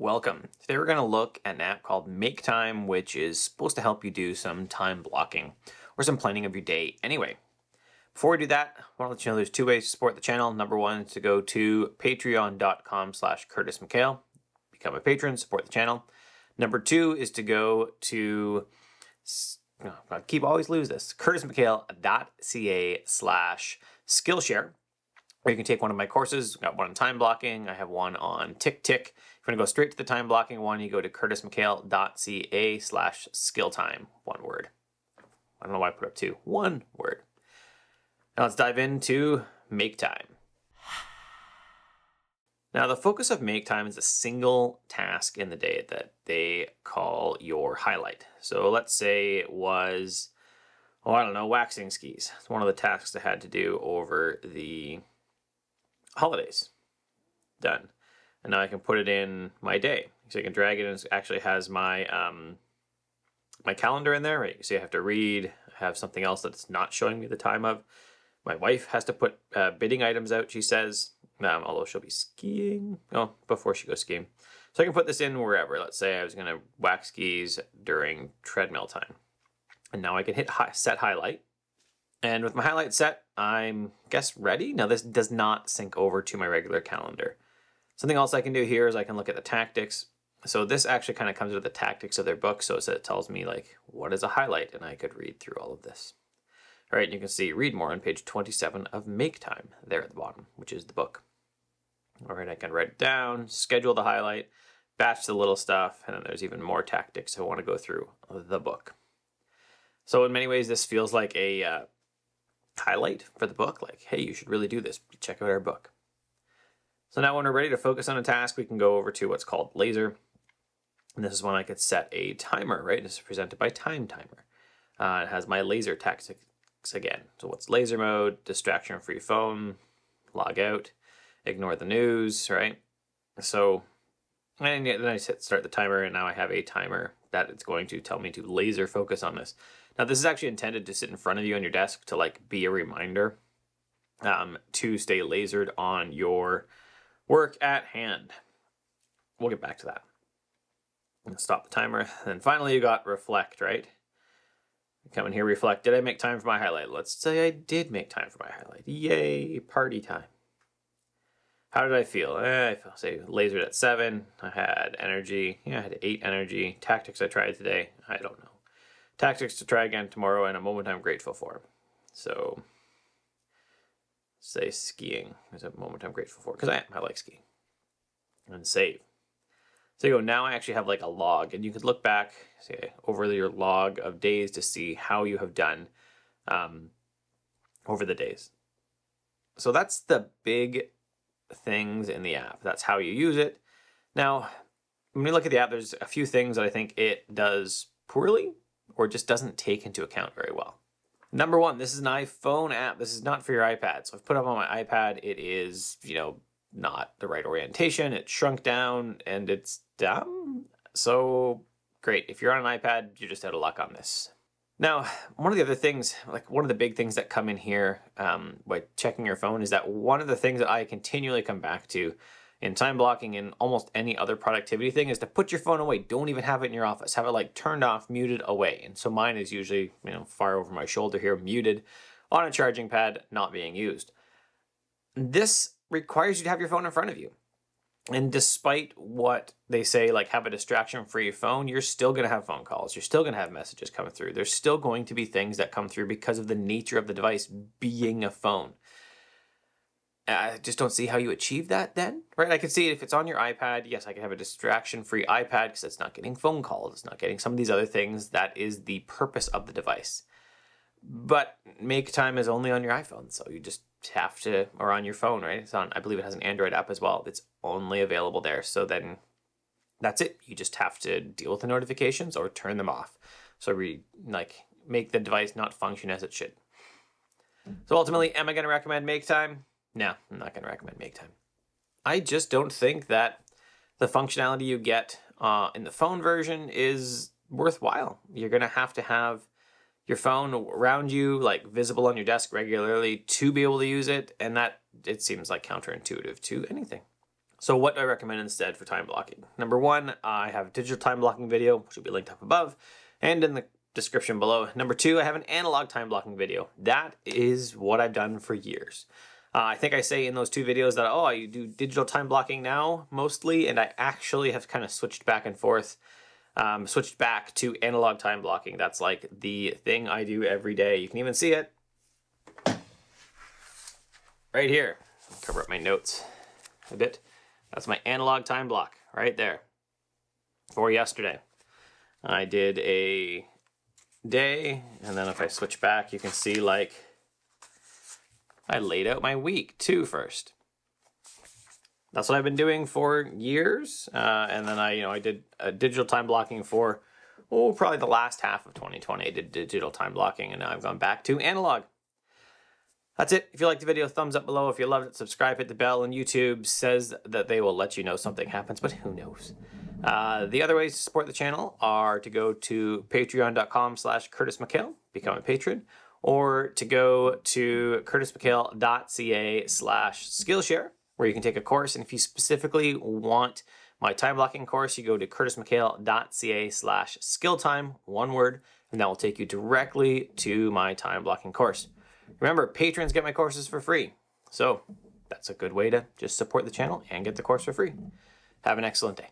Welcome. Today we're going to look at an app called Make Time, which is supposed to help you do some time blocking or some planning of your day anyway. Before we do that, I want to let you know there's two ways to support the channel. Number one is to go to patreon.com slash Curtis McHale, become a patron, support the channel. Number two is to go to, oh, I keep always lose this, curtismchale.ca slash Skillshare where you can take one of my courses. I've got one on time blocking. I have one on TickTick. You want to go straight to the time blocking one, you go to curtismchale.ca slash skill time. One word. I don't know why I put up two. One word. Now let's dive into make time. Now the focus of make time is a single task in the day that they call your highlight. So let's say it was, oh, I don't know, waxing skis. It's one of the tasks I had to do over the holidays. Done. And now I can put it in my day. So I can drag it and it actually has my um, my calendar in there. Right? You see I have to read, I have something else that's not showing me the time of. My wife has to put uh, bidding items out, she says, um, although she'll be skiing. Oh, before she goes skiing. So I can put this in wherever. Let's say I was going to wax skis during treadmill time. And now I can hit high, set highlight. And with my highlight set, I'm guess ready. Now this does not sync over to my regular calendar. Something else I can do here is I can look at the tactics. So this actually kind of comes with the tactics of their book. So it tells me like, what is a highlight? And I could read through all of this. All right, you can see read more on page 27 of Make Time there at the bottom, which is the book. All right, I can write it down, schedule the highlight, batch the little stuff, and then there's even more tactics I want to go through the book. So in many ways, this feels like a uh, highlight for the book, like, hey, you should really do this. Check out our book. So now when we're ready to focus on a task, we can go over to what's called laser. And this is when I could set a timer, right? This is presented by Time Timer. Uh, it has my laser tactics again. So what's laser mode, distraction free phone, log out, ignore the news, right? So and then I start the timer and now I have a timer that it's going to tell me to laser focus on this. Now this is actually intended to sit in front of you on your desk to like be a reminder um, to stay lasered on your work at hand. We'll get back to that. Stop the timer. And finally you got reflect, right? Come in here, reflect. Did I make time for my highlight? Let's say I did make time for my highlight. Yay, party time. How did I feel? Eh, I felt, say, lasered at 7. I had energy. Yeah, I had 8 energy. Tactics I tried today. I don't know tactics to try again tomorrow and a moment I'm grateful for. So, say skiing is a moment I'm grateful for because I am. I like skiing. And save. So you go, now I actually have like a log, and you could look back say, over your log of days to see how you have done um, over the days. So that's the big things in the app. That's how you use it. Now, when you look at the app, there's a few things that I think it does poorly or just doesn't take into account very well. Number one, this is an iPhone app. This is not for your iPad. So I've put up on my iPad. It is, you know, not the right orientation. It's shrunk down and it's dumb. So great. If you're on an iPad, you're just out of luck on this. Now, one of the other things, like one of the big things that come in here um, by checking your phone is that one of the things that I continually come back to in time blocking and almost any other productivity thing is to put your phone away. Don't even have it in your office. Have it like turned off, muted away. And so mine is usually, you know, far over my shoulder here, muted on a charging pad, not being used. This requires you to have your phone in front of you. And despite what they say, like have a distraction free phone, you're still going to have phone calls. You're still going to have messages coming through. There's still going to be things that come through because of the nature of the device being a phone. I just don't see how you achieve that then, right? I can see if it's on your iPad, yes, I can have a distraction free iPad because it's not getting phone calls, it's not getting some of these other things. That is the purpose of the device. But Make Time is only on your iPhone, so you just have to, or on your phone, right? It's on, I believe it has an Android app as well. It's only available there. So then that's it. You just have to deal with the notifications or turn them off. So we like make the device not function as it should. So ultimately, am I going to recommend Make Time? No, I'm not going to recommend Make Time. I just don't think that the functionality you get uh, in the phone version is worthwhile. You're going to have to have your phone around you, like visible on your desk regularly to be able to use it, and that it seems like counterintuitive to anything. So what do I recommend instead for time blocking? Number one, I have a digital time blocking video, which will be linked up above and in the description below. Number two, I have an analog time blocking video. That is what I've done for years. Uh, I think I say in those two videos that, oh, I do digital time blocking now mostly, and I actually have kind of switched back and forth, um, switched back to analog time blocking. That's like the thing I do every day. You can even see it right here. Cover up my notes a bit. That's my analog time block right there for yesterday. I did a day, and then if I switch back, you can see like I laid out my week too first. That's what I've been doing for years, uh, and then I, you know, I did a digital time blocking for oh probably the last half of 2020. I did digital time blocking, and now I've gone back to analog. That's it. If you liked the video, thumbs up below. If you loved it, subscribe, hit the bell, and YouTube says that they will let you know something happens, but who knows? Uh, the other ways to support the channel are to go to patreon.com slash Curtis McHale, become a patron, or to go to curtismchale.ca slash Skillshare, where you can take a course. And if you specifically want my time blocking course, you go to curtismchale.ca slash skilltime, one word, and that will take you directly to my time blocking course. Remember, patrons get my courses for free. So that's a good way to just support the channel and get the course for free. Have an excellent day.